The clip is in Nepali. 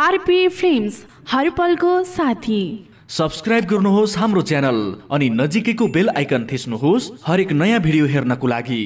आरपी फिल्म्स हरपलको साथी। सब्सक्राइब गर्नुहोस् हाम्रो च्यानल अनि नजिकैको बेल आइकन थिच्नुहोस् हरेक नयाँ भिडियो हेर्नको लागि।